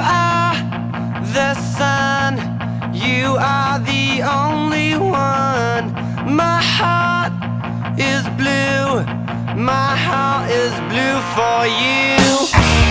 are the sun, you are the only one. My heart is blue, my heart is blue for you.